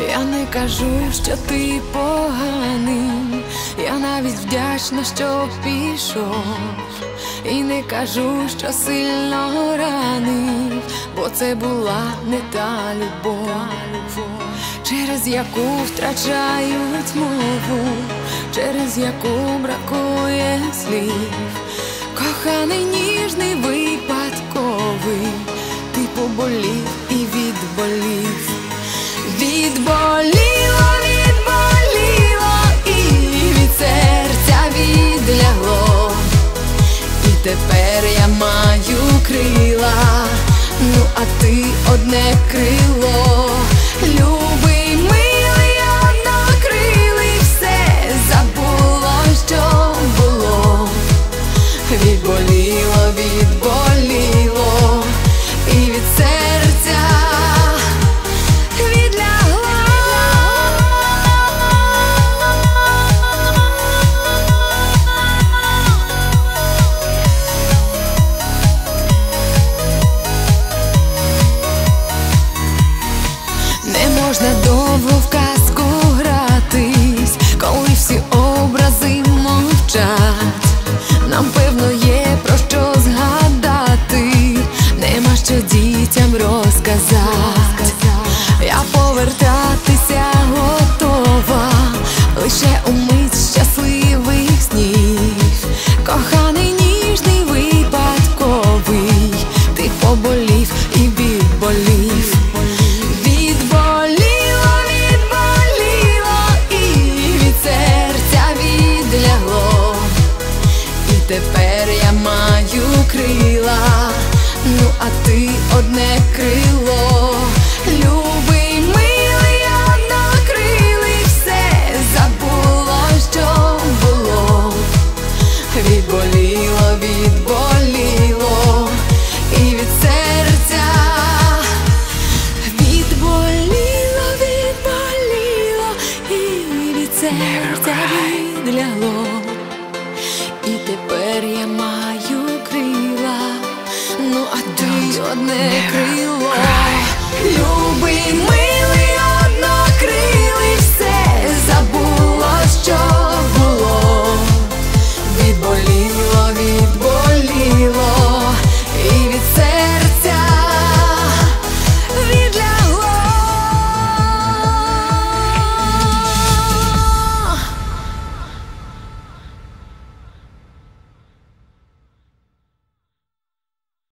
Я не кажу, що ти поганий, я навіть вдячна, що пішов, і не кажу, що сильно ранив, бо це була не та любов, через яку втрачають мову, через яку бракує слів, коханий ніжний випадковий, ти поболів і відболів. Відболіло, відболіло і від серця відлягло. І тепер я маю крила, ну а ти одне крило. Любий, милий, однокрилий, все забуло, що було. Відболіло, відболіло і від серця можна довго в казку гратись, коли всі образи мовчать. Нам певно є про що згадати, нема що дітям розказати. Я повертатися а ти одне крило. Любий, милий, однокрилий, все забуло, що було. Відболіло, відболіло і від серця. Відболіло, відболіло і від серця відлягло. ти одне крило, любий ми.